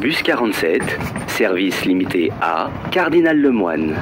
Bus 47, service limité à Cardinal Lemoine.